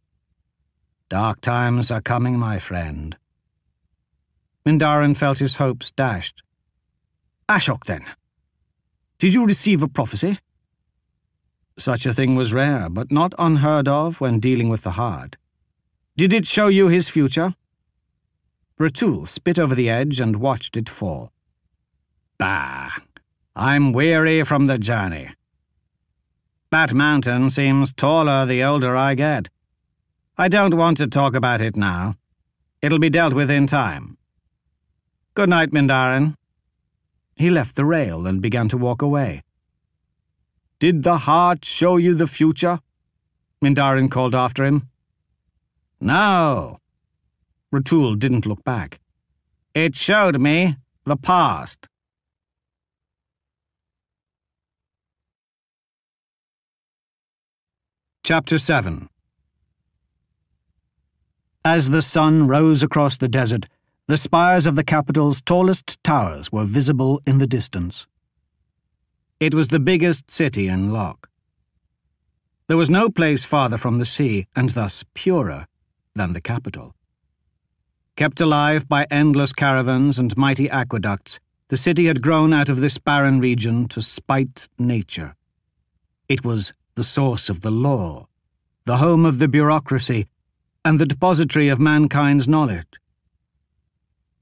Dark times are coming, my friend. Mindarin felt his hopes dashed. Ashok, then. Did you receive a prophecy? Such a thing was rare, but not unheard of when dealing with the heart. Did it show you his future? Ratul spit over the edge and watched it fall. Bah! I'm weary from the journey. That mountain seems taller the older I get. I don't want to talk about it now. It'll be dealt with in time. Good night, Mindarin. He left the rail and began to walk away. Did the heart show you the future? Mindarin called after him. No. Ratul didn't look back. It showed me the past. Chapter 7 As the sun rose across the desert, the spires of the capital's tallest towers were visible in the distance. It was the biggest city in Lok. There was no place farther from the sea, and thus purer, than the capital. Kept alive by endless caravans and mighty aqueducts, the city had grown out of this barren region to spite nature. It was the source of the law, the home of the bureaucracy, and the depository of mankind's knowledge.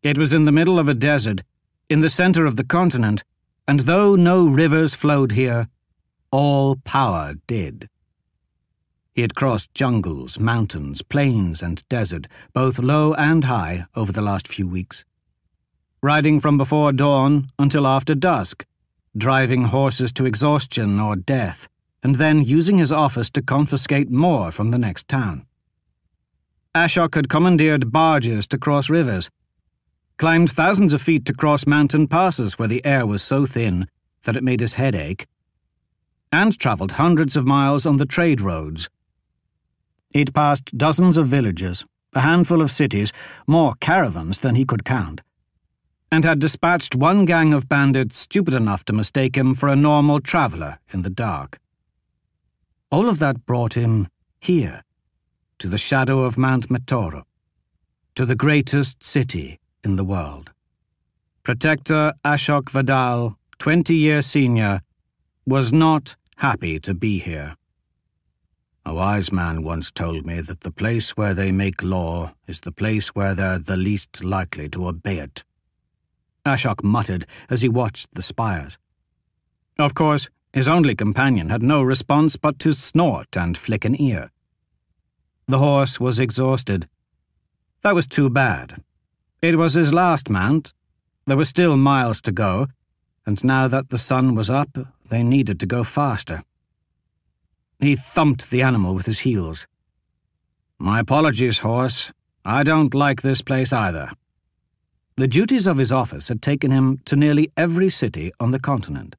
It was in the middle of a desert, in the center of the continent, and though no rivers flowed here, all power did. He had crossed jungles, mountains, plains, and desert, both low and high, over the last few weeks. Riding from before dawn until after dusk, driving horses to exhaustion or death, and then using his office to confiscate more from the next town. Ashok had commandeered barges to cross rivers, climbed thousands of feet to cross mountain passes where the air was so thin that it made his head ache, and travelled hundreds of miles on the trade roads. He'd passed dozens of villages, a handful of cities, more caravans than he could count, and had dispatched one gang of bandits stupid enough to mistake him for a normal traveller in the dark. All of that brought him here, to the shadow of Mount Metoro, to the greatest city in the world. Protector Ashok Vadal, 20 years senior, was not happy to be here. A wise man once told me that the place where they make law is the place where they're the least likely to obey it. Ashok muttered as he watched the spires. Of course, his only companion had no response but to snort and flick an ear. The horse was exhausted. That was too bad. It was his last mount. There were still miles to go, and now that the sun was up, they needed to go faster. He thumped the animal with his heels. My apologies, horse. I don't like this place either. The duties of his office had taken him to nearly every city on the continent.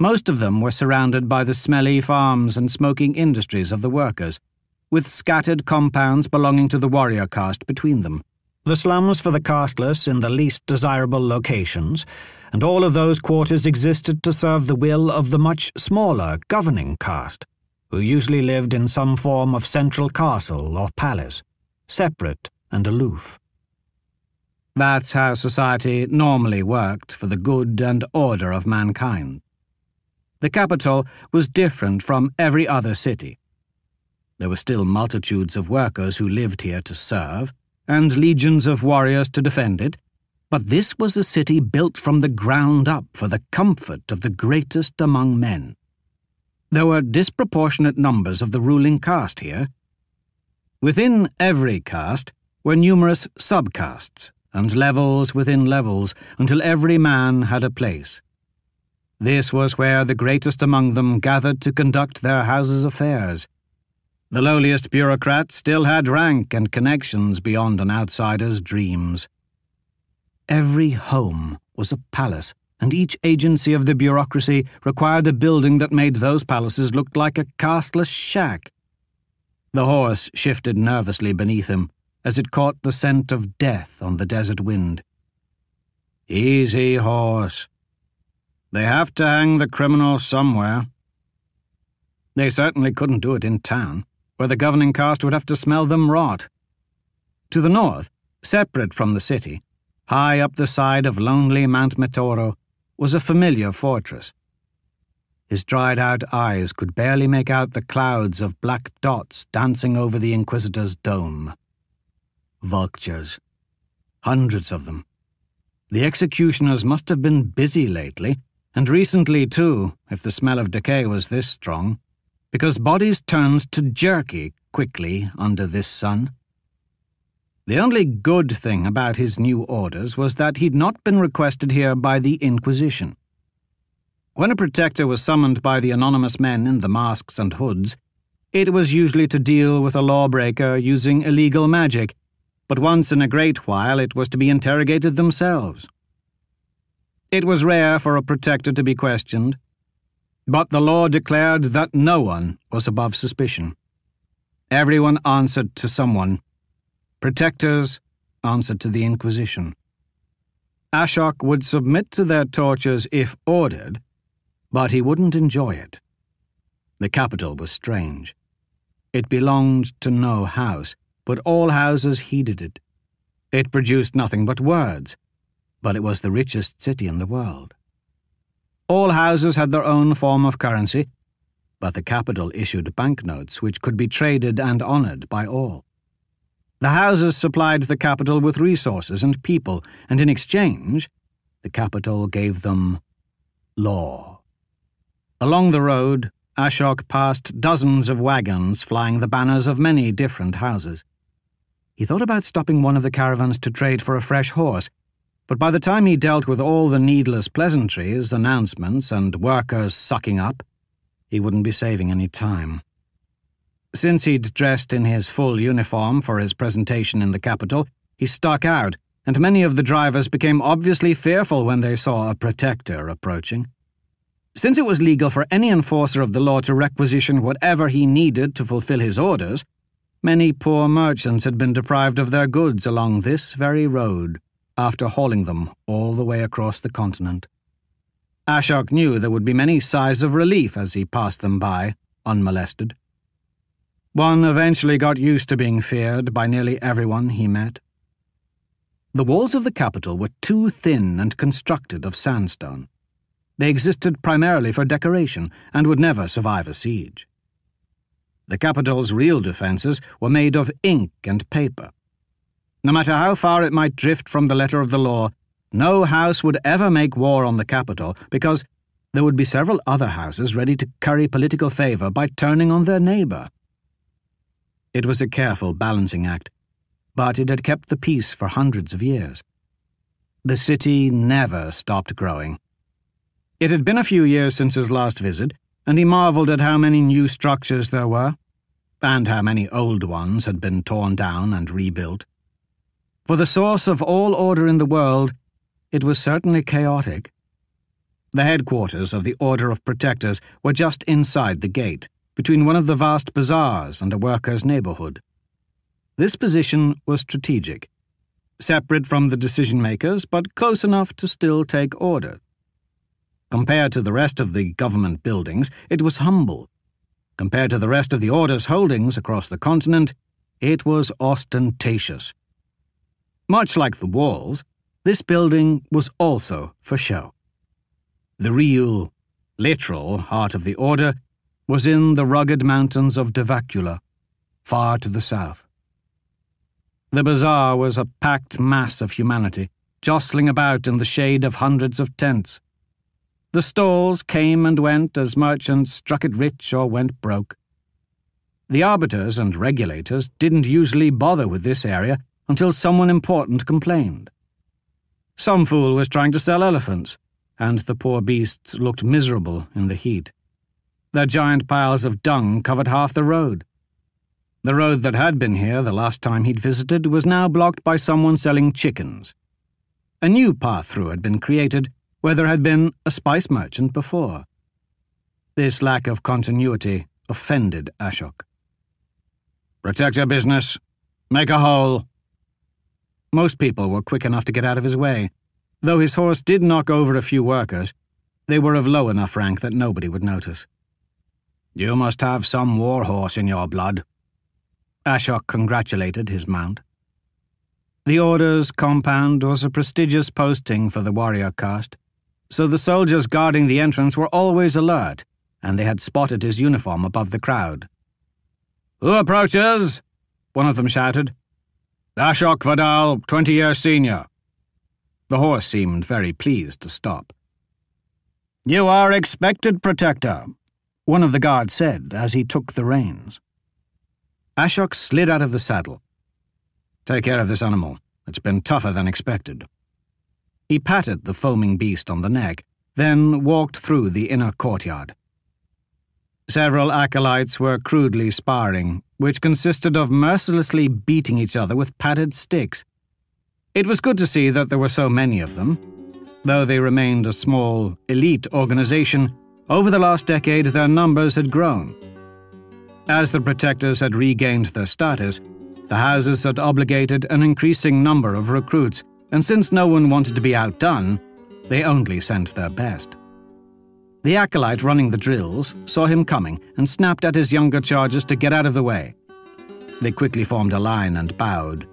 Most of them were surrounded by the smelly farms and smoking industries of the workers, with scattered compounds belonging to the warrior caste between them. The slums for the casteless in the least desirable locations, and all of those quarters existed to serve the will of the much smaller governing caste, who usually lived in some form of central castle or palace, separate and aloof. That's how society normally worked for the good and order of mankind. The capital was different from every other city. There were still multitudes of workers who lived here to serve, and legions of warriors to defend it, but this was a city built from the ground up for the comfort of the greatest among men. There were disproportionate numbers of the ruling caste here. Within every caste were numerous subcastes and levels within levels until every man had a place. This was where the greatest among them gathered to conduct their house's affairs. The lowliest bureaucrat still had rank and connections beyond an outsider's dreams. Every home was a palace, and each agency of the bureaucracy required a building that made those palaces look like a castless shack. The horse shifted nervously beneath him as it caught the scent of death on the desert wind. Easy, horse, they have to hang the criminals somewhere. They certainly couldn't do it in town, where the governing caste would have to smell them rot. To the north, separate from the city, high up the side of lonely Mount Metoro, was a familiar fortress. His dried out eyes could barely make out the clouds of black dots dancing over the Inquisitor's dome. Vultures. Hundreds of them. The executioners must have been busy lately, and recently, too, if the smell of decay was this strong, because bodies turned to jerky quickly under this sun. The only good thing about his new orders was that he'd not been requested here by the Inquisition. When a protector was summoned by the anonymous men in the masks and hoods, it was usually to deal with a lawbreaker using illegal magic, but once in a great while it was to be interrogated themselves. It was rare for a protector to be questioned, but the law declared that no one was above suspicion. Everyone answered to someone. Protectors answered to the Inquisition. Ashok would submit to their tortures if ordered, but he wouldn't enjoy it. The capital was strange. It belonged to no house, but all houses heeded it. It produced nothing but words, but it was the richest city in the world. All houses had their own form of currency, but the capital issued banknotes which could be traded and honored by all. The houses supplied the capital with resources and people, and in exchange, the capital gave them law. Along the road, Ashok passed dozens of wagons flying the banners of many different houses. He thought about stopping one of the caravans to trade for a fresh horse, but by the time he dealt with all the needless pleasantries, announcements, and workers sucking up, he wouldn't be saving any time. Since he'd dressed in his full uniform for his presentation in the capital, he stuck out, and many of the drivers became obviously fearful when they saw a protector approaching. Since it was legal for any enforcer of the law to requisition whatever he needed to fulfill his orders, many poor merchants had been deprived of their goods along this very road after hauling them all the way across the continent. Ashok knew there would be many sighs of relief as he passed them by, unmolested. One eventually got used to being feared by nearly everyone he met. The walls of the capital were too thin and constructed of sandstone. They existed primarily for decoration and would never survive a siege. The capital's real defences were made of ink and paper. No matter how far it might drift from the letter of the law, no house would ever make war on the capital because there would be several other houses ready to curry political favour by turning on their neighbour. It was a careful balancing act, but it had kept the peace for hundreds of years. The city never stopped growing. It had been a few years since his last visit, and he marvelled at how many new structures there were. and how many old ones had been torn down and rebuilt. For the source of all order in the world, it was certainly chaotic. The headquarters of the Order of Protectors were just inside the gate, between one of the vast bazaars and a workers' neighborhood. This position was strategic, separate from the decision makers, but close enough to still take order. Compared to the rest of the government buildings, it was humble. Compared to the rest of the Order's holdings across the continent, it was ostentatious. Much like the walls, this building was also for show. The real, literal heart of the Order was in the rugged mountains of Devacula, far to the south. The bazaar was a packed mass of humanity, jostling about in the shade of hundreds of tents. The stalls came and went as merchants struck it rich or went broke. The arbiters and regulators didn't usually bother with this area until someone important complained. Some fool was trying to sell elephants, and the poor beasts looked miserable in the heat. Their giant piles of dung covered half the road. The road that had been here the last time he'd visited was now blocked by someone selling chickens. A new path through had been created where there had been a spice merchant before. This lack of continuity offended Ashok. Protect your business. Make a hole. Most people were quick enough to get out of his way. Though his horse did knock over a few workers, they were of low enough rank that nobody would notice. You must have some war horse in your blood. Ashok congratulated his mount. The Order's compound was a prestigious posting for the warrior caste so the soldiers guarding the entrance were always alert, and they had spotted his uniform above the crowd. Who approaches? One of them shouted. Ashok Vadal, twenty years senior. The horse seemed very pleased to stop. You are expected, Protector, one of the guards said as he took the reins. Ashok slid out of the saddle. Take care of this animal. It's been tougher than expected. He patted the foaming beast on the neck, then walked through the inner courtyard. Several acolytes were crudely sparring, which consisted of mercilessly beating each other with padded sticks. It was good to see that there were so many of them. Though they remained a small, elite organization, over the last decade their numbers had grown. As the protectors had regained their status, the houses had obligated an increasing number of recruits and since no one wanted to be outdone, they only sent their best. The acolyte running the drills saw him coming and snapped at his younger charges to get out of the way. They quickly formed a line and bowed.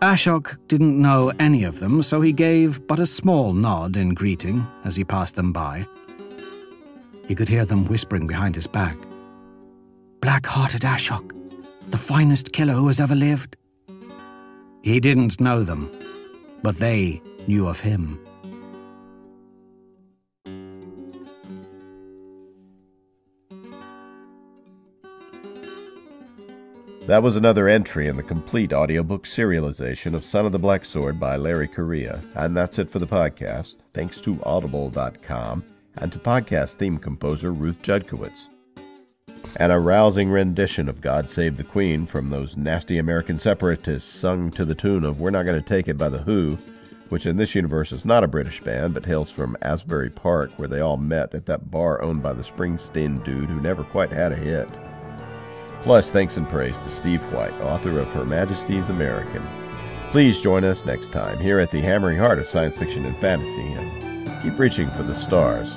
Ashok didn't know any of them, so he gave but a small nod in greeting as he passed them by. He could hear them whispering behind his back. Black hearted Ashok, the finest killer who has ever lived. He didn't know them, but they knew of him. That was another entry in the complete audiobook serialization of Son of the Black Sword by Larry Correia. And that's it for the podcast. Thanks to Audible.com and to podcast theme composer Ruth Judkowitz. And a rousing rendition of God Save the Queen from those nasty American separatists sung to the tune of We're Not Gonna Take It by The Who, which in this universe is not a British band but hails from Asbury Park, where they all met at that bar owned by the Springsteen dude who never quite had a hit. Plus, thanks and praise to Steve White, author of Her Majesty's American. Please join us next time here at the hammering heart of science fiction and fantasy, and keep reaching for the stars.